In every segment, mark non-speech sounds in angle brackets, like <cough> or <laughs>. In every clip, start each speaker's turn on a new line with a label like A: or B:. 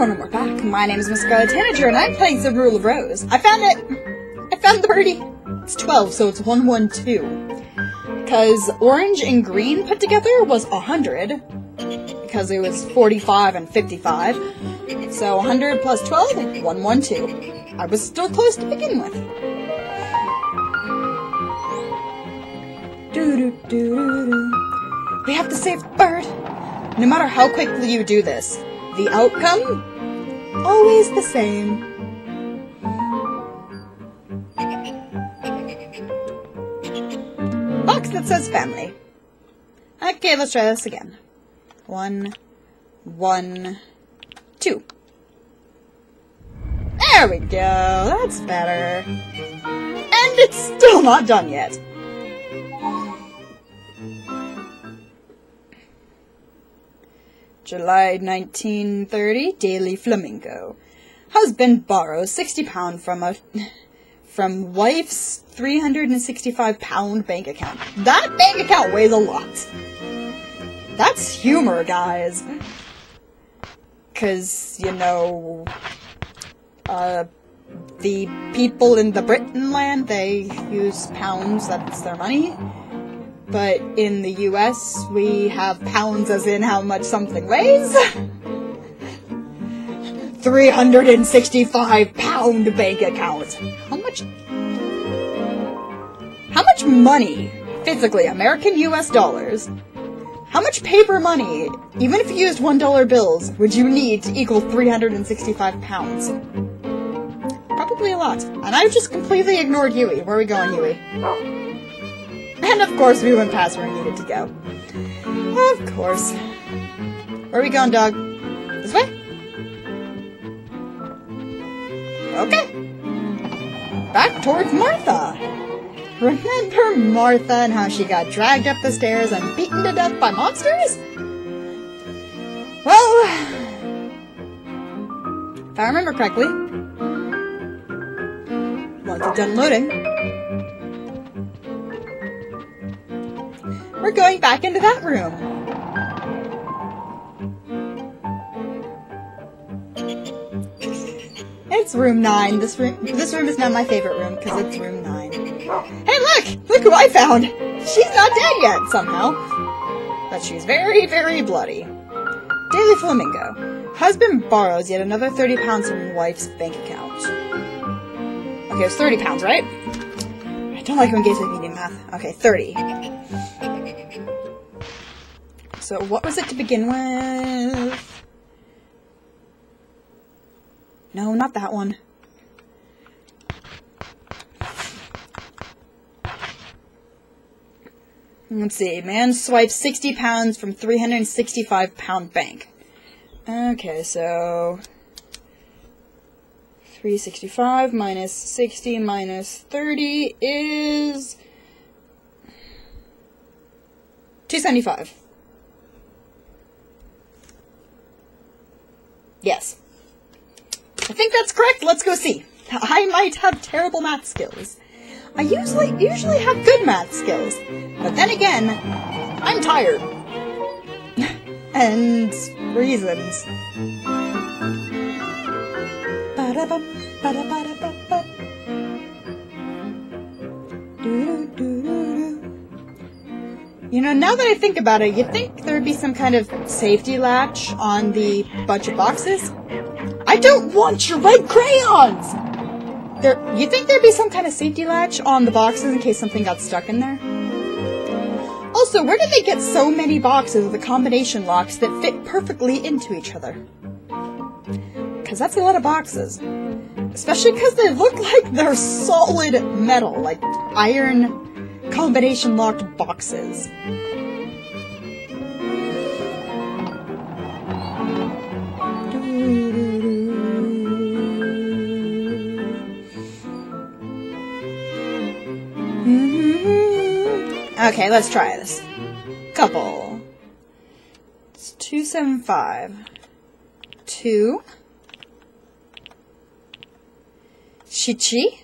A: everyone, and we're back. My name is Miss Scarlet Tanager, and I'm playing Rule of Rose. I found it! I found the birdie! It's 12, so it's 112. Because orange and green put together was 100. Because it was 45 and 55. So 100 plus 12, 112. I was still close to begin with. Doo -doo -doo. We have to save the bird! No matter how quickly you do this, the outcome? Always the same. Box that says family. Okay, let's try this again. One, one, two. There we go, that's better. And it's still not done yet. July 1930, Daily Flamingo. Husband borrows 60 pound from a from wife's 365 pound bank account. That bank account weighs a lot. That's humor, guys. Cause, you know, uh, the people in the Britain land, they use pounds, that's their money. Mm. But in the US, we have pounds as in how much something weighs. <laughs> 365 pound bank account. How much? How much money, physically, American US dollars, how much paper money, even if you used $1 bills, would you need to equal 365 pounds? Probably a lot. And I've just completely ignored Huey. Where are we going, Huey? And of course we went past where we needed to go. Of course. Where are we going, dog? This way? Okay. Back towards Martha. Remember Martha and how she got dragged up the stairs and beaten to death by monsters? Well, if I remember correctly, once it's done loading, we're going back into that room. It's room nine. This room, this room is now my favorite room because it's room nine. Hey, look! Look who I found! She's not dead yet somehow, but she's very, very bloody. Daily Flamingo. Husband borrows yet another 30 pounds from wife's bank account. Okay, it's 30 pounds, right? I don't like when gays make me do math. Okay, 30. So what was it to begin with? No, not that one. Let's see. Man swipes 60 pounds from 365 pound bank. Okay, so 365 minus 60 minus 30 is 275. Yes. I think that's correct. Let's go see. I might have terrible math skills. I usually usually have good math skills, but then again, I'm tired. <laughs> and reasons. You know, now that I think about it, you'd think there would be some kind of safety latch on the bunch of boxes. I don't want your red crayons! There, you think there'd be some kind of safety latch on the boxes in case something got stuck in there? Also, where did they get so many boxes with the combination locks that fit perfectly into each other? Because that's a lot of boxes. Especially because they look like they're solid metal, like iron combination locked boxes. Mm-hmm. Okay, let's try this. Couple. It's 275. 2. Chichi.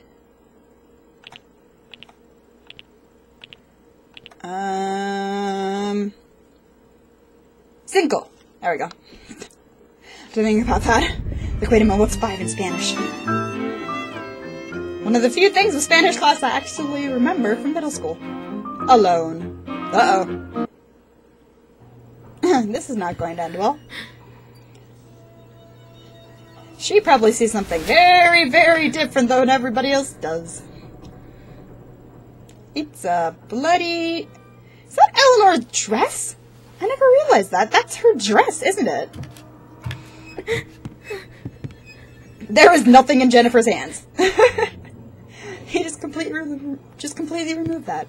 A: Um. Cinco. There we go. Didn't think about that. Like, wait a minute, what's five in Spanish? One of the few things of Spanish class I actually remember from middle school. Alone. Uh-oh. <laughs> this is not going to end well. She probably sees something very, very different than everybody else does. It's a bloody... Is that Eleanor's dress? I never realized that. That's her dress, isn't it? there is nothing in Jennifer's hands. <laughs> he just completely, just completely removed that.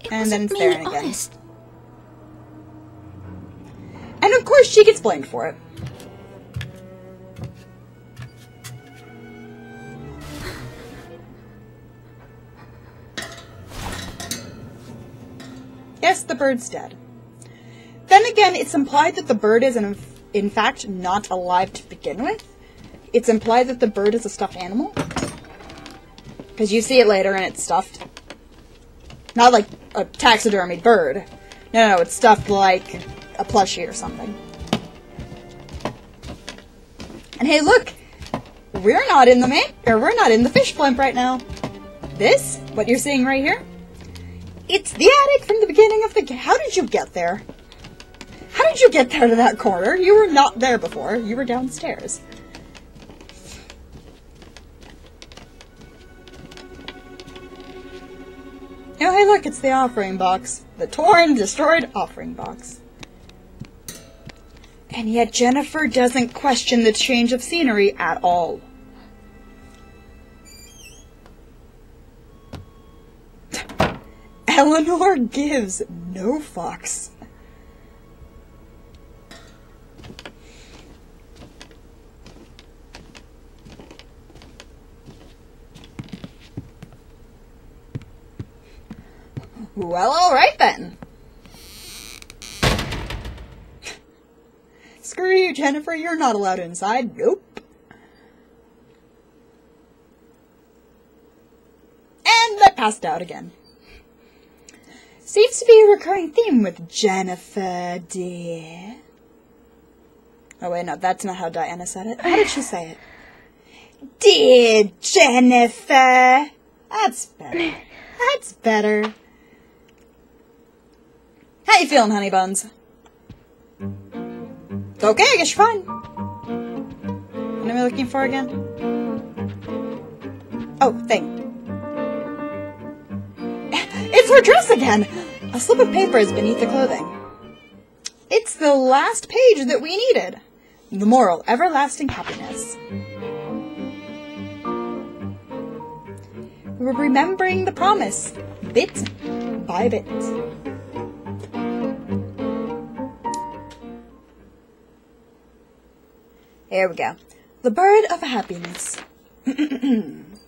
B: It
A: And then it's there again.
B: honest.
A: And of course she gets blamed for it. The bird's dead. Then again, it's implied that the bird is in, in fact not alive to begin with. It's implied that the bird is a stuffed animal. Because you see it later and it's stuffed. Not like a taxidermied bird. No, no, it's stuffed like a plushie or something. And hey, look, we're not in the man, or we're not in the fish blimp right now. This, what you're seeing right here, it's the attic from the beginning of the. How did you get there? How did you get there to that corner? You were not there before. You were downstairs. Oh, hey, look, it's the offering box. The torn, destroyed offering box. And yet Jennifer doesn't question the change of scenery at all. Eleanor gives no fucks. Well, alright then. Screw you, Jennifer, you're not allowed inside. Nope. And I passed out again. Seems to be a recurring theme with Jennifer, dear. Oh, wait, no, that's not how Diana said it. How did she say it? Dear Jennifer. That's better. That's better. How you feeling, honey buns? Okay, I guess you're fine. What am I looking for again? Oh, thing. It's her dress again! A slip of paper is beneath the clothing. It's the last page that we needed. The moral, everlasting happiness. We're remembering the promise, bit by bit. There we go. The bird of happiness. <clears throat> <clears throat>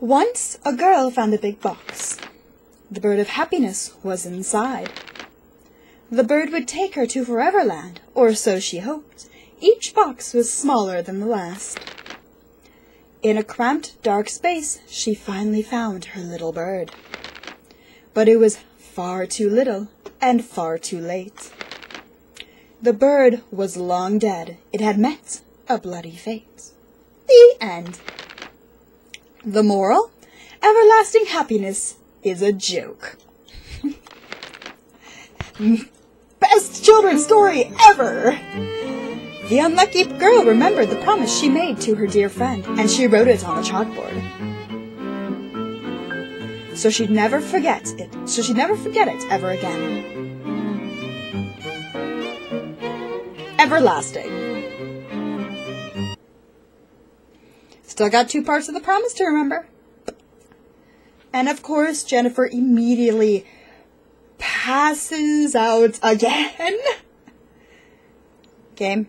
A: Once a girl found a big box. The bird of happiness was inside. The bird would take her to Foreverland, or so she hoped. Each box was smaller than the last. In a cramped, dark space, she finally found her little bird. But it was far too little and far too late. The bird was long dead. It had met a bloody fate. The end. The moral? Everlasting happiness is a joke. <laughs> Best children's story ever! The unlucky girl remembered the promise she made to her dear friend, and she wrote it on a chalkboard. So she'd never forget it. So she'd never forget it ever again. Everlasting. Still got two parts of the promise to remember. And of course, Jennifer immediately passes out again. Game.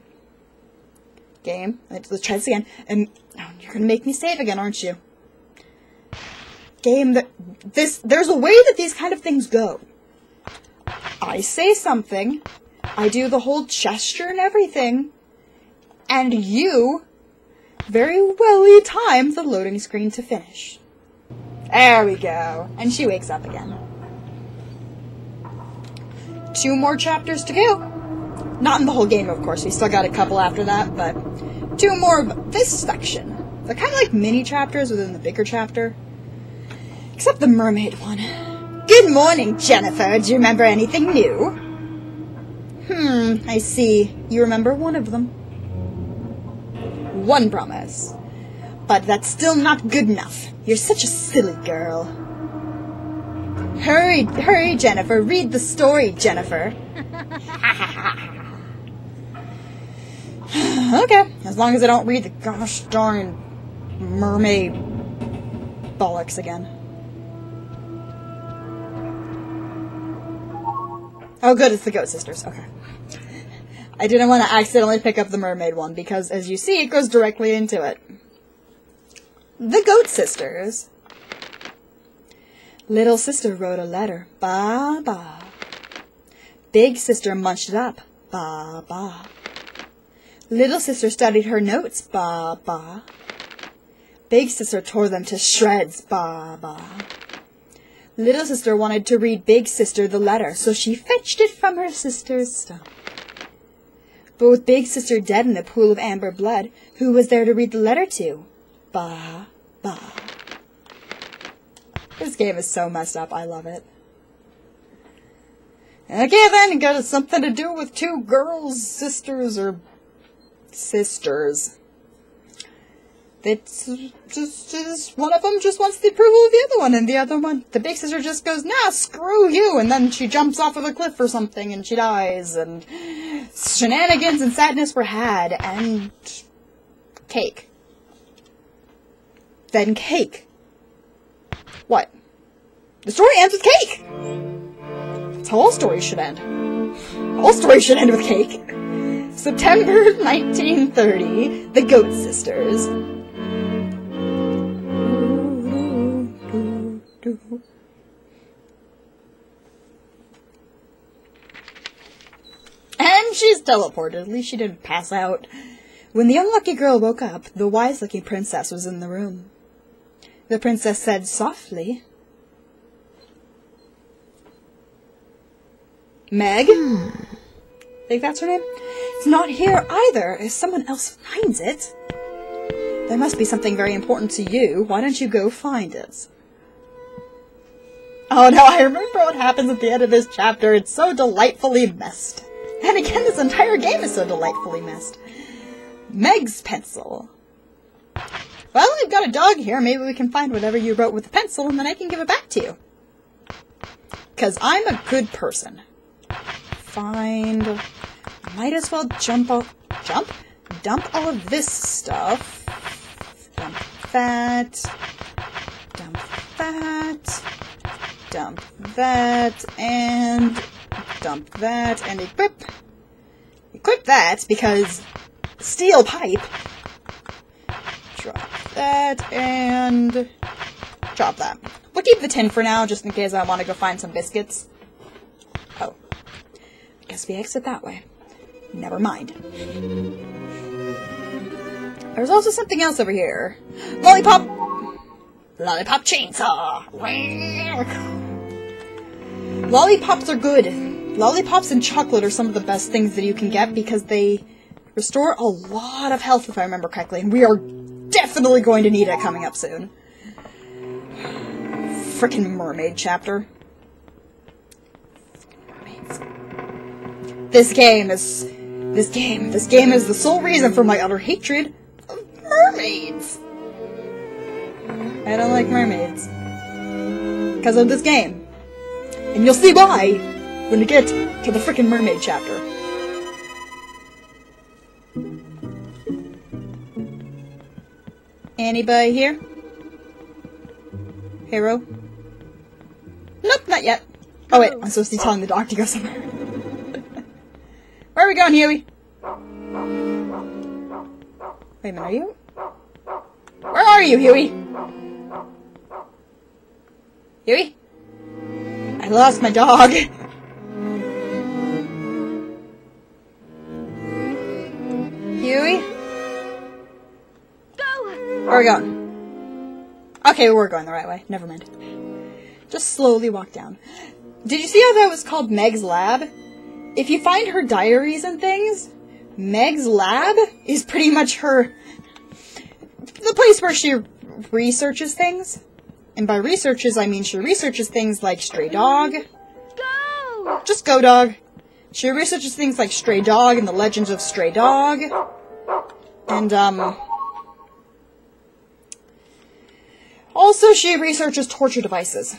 A: Game. Let's, try this again. And oh, you're gonna make me save again, aren't you? Game that this there's a way that these kind of things go. I say something, I do the whole gesture and everything, and you very well time the loading screen to finish. There we go. And she wakes up again. Two more chapters to go. Not in the whole game, of course. We still got a couple after that, but two more of this section. They're kind of like mini chapters within the bigger chapter. Except the mermaid one. Good morning, Jennifer. Do you remember anything new? Hmm, I see. You remember one of them. One promise. But that's still not good enough. You're such a silly girl. Hurry, hurry, Jennifer. Read the story, Jennifer. <laughs> okay, as long as I don't read the gosh darn mermaid bollocks again. Oh, good, it's the Goat Sisters. Okay. I didn't want to accidentally pick up the mermaid one because, as you see, it goes directly into it. The Goat Sisters. Little sister wrote a letter. Ba ba. Big sister munched it up. Ba ba. Little sister studied her notes. Ba ba. Big sister tore them to shreds. Ba ba. Little sister wanted to read Big Sister the letter, so she fetched it from her sister's stump. But with Big Sister dead in the pool of amber blood, who was there to read the letter to? Bah, bah. This game is so messed up, I love it. Okay then, got something to do with two girls, sisters, or sisters. It's just, just one of them just wants the approval of the other one, and the other one, the big sister, just goes, "Nah, screw you!" And then she jumps off of a cliff or something, and she dies, and shenanigans and sadness were had, and cake. Then cake. What? The story ends with cake. That's how all stories should end. All stories should end with cake. September <laughs> 1930, The Goat Sisters. She's teleported. At least she didn't pass out. When the unlucky girl woke up, the wise-looking princess was in the room. The princess said softly, Meg? Hmm. i Think that's her name? It's not here either. If someone else finds it, there must be something very important to you. Why don't you go find it? Oh no, I remember what happens at the end of this chapter. It's so delightfully messed. And again, this entire game is so delightfully messed. Meg's pencil. Well, I've got a dog here. Maybe we can find whatever you wrote with the pencil and then I can give it back to you. Because I'm a good person. Find... Might as well jump off... Jump? Dump all of this stuff. Dump that. Dump that. Dump that. And dump that. And equip. Equip that because steel pipe. Drop that and drop that. We'll keep the tin for now just in case I want to go find some biscuits. Oh. I guess we exit that way. Never mind. There's also something else over here. Lollipop! Lollipop chainsaw! Lollipops are good. Lollipops and chocolate are some of the best things that you can get because they restore a lot of health if I remember correctly, and we are definitely going to need it coming up soon. Frickin' mermaid chapter. This game is this game. This game is the sole reason for my utter hatred of mermaids. I don't like mermaids. Because of this game. And you'll see why when we get to the freaking mermaid chapter. Anybody here? Hero? Nope, not yet. Oh wait, I'm supposed to be oh. telling the dog to go somewhere. <laughs> Where are we going, Huey? Wait a minute, are you? Where are you, Huey? Huey? I lost my dog. <laughs> we going? Okay, we're going the right way. Never mind. Just slowly walk down. Did you see how that was called Meg's Lab? if you find her diaries and things, Meg's lab is pretty much her the place where she researches things. And by researches, I mean she researches things like stray dog.
B: Go!
A: Just go, dog. She researches things like stray dog and the legends of stray dog. And, um. Also, she researches torture devices.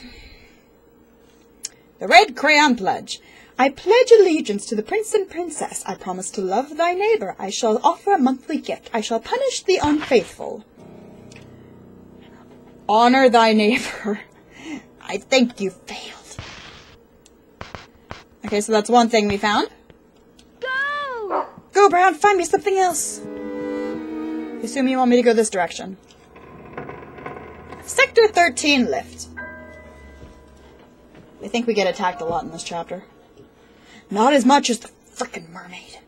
A: The Red Crayon Pledge. I pledge allegiance to the prince and princess. I promise to love thy neighbor. I shall offer a monthly gift. I shall punish the unfaithful. Honor thy neighbor. <laughs> I think you failed. Okay, so that's one thing we found.
B: Go!
A: Go, Brown, find me something else. Assume you want me to go this direction. Sector 13 lift. I think we get attacked a lot in this chapter. Not as much as the frickin' mermaid.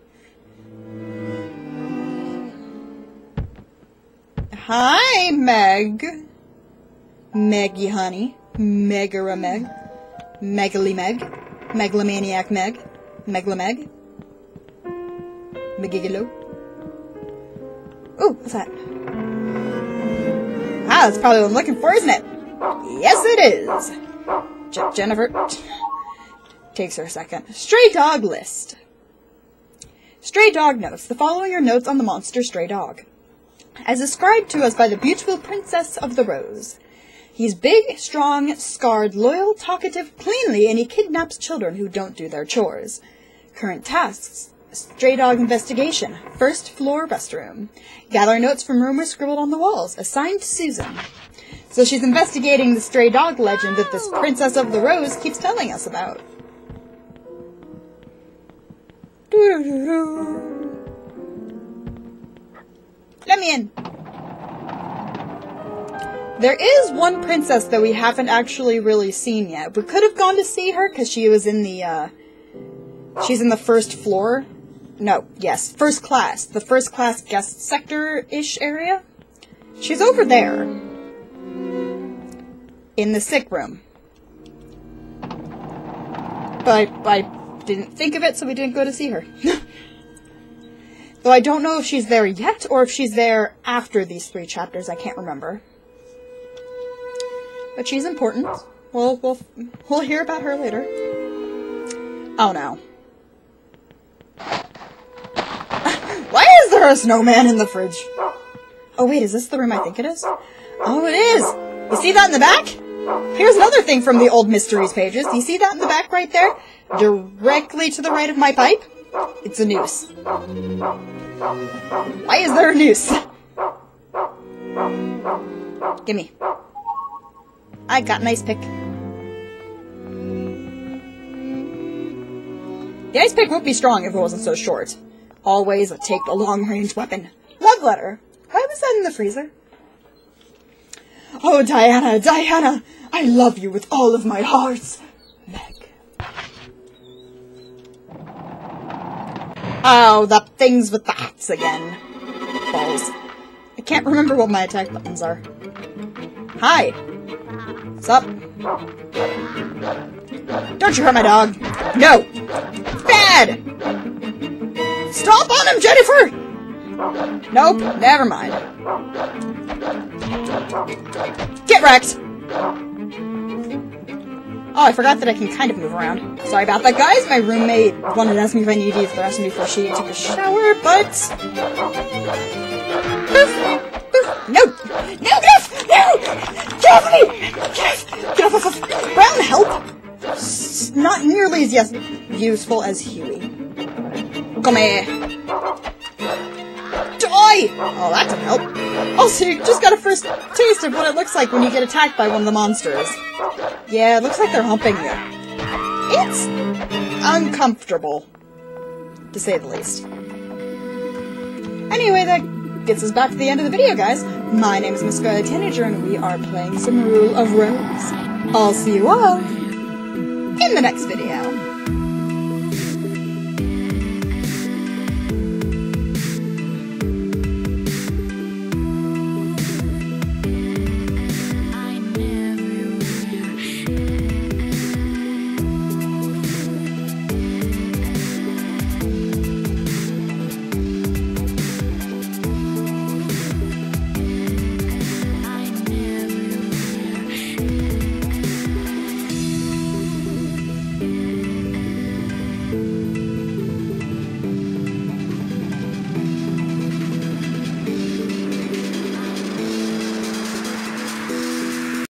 A: Hi, Meg. Meggy honey. Megara Meg. Megaly Meg. Megalomaniac Meg. Meglameg. Megigalo. Ooh, what's that? That's probably what I'm looking for, isn't it? Yes, it is. Je- Jennifer takes her a second. Stray dog list. Stray dog notes. The following are notes on the monster stray dog. As ascribed to us by the beautiful princess of the rose. He's big, strong, scarred, loyal, talkative, cleanly, and he kidnaps children who don't do their chores. Current tasks. Stray dog investigation. First floor restroom. Gather notes from rumors scribbled on the walls. Assigned to Susan. So she's investigating the stray dog legend that this princess of the rose keeps telling us about. Let me in. There is one princess that we haven't actually really seen yet. We could have gone to see her because she was in the, uh, she's in the first floor. No, yes, first class. The first class guest sector-ish area. She's over there. In the sick room. But I, didn't think of it, so we didn't go to see her. <laughs> Though I don't know if she's there yet, or if she's there after these three chapters, I can't remember. But she's important. We'll, we'll, we'll hear about her later. Oh no. There a snowman in the fridge? Oh wait, is this the room I think it is? Oh, it is! You see that in the back? Here's another thing from the old mysteries pages. You see that in the back right there? Directly to the right of my pipe? It's a noose. Why is there a noose? Gimme. I got an ice pick. The ice pick would be strong if it wasn't so short. Always take a long range weapon. Love letter. Why was that in the freezer? Oh, Diana, Diana, I love you with all of my heart. Meg. Oh, the things with the hats again. Balls. I can't remember what my attack buttons are. Hi. What's up? Don't you hurt my dog. No. Bad. Stop on him, Jennifer! Nope, never mind. Get wrecked! Oh, I forgot that I can kind of move around. Sorry about that, guys. My roommate wanted to ask me if I needed to use the restroom before she took a shower, but... Boof! Boof! No! No, get off! No! Get off of me! Get off! Get off of Brown, help! S- Not nearly as yes- useful as Huey. Come here. Die! Oh, that didn't help. Also, you just got a first taste of what it looks like when you get attacked by one of the monsters. Yeah, it looks like they're humping you. It's uncomfortable, to say the least. Anyway, that gets us back to the end of the video, guys. My name is Miss Scarlet Tanager, and we are playing some Rule of Rose. I'll see you all in the next video.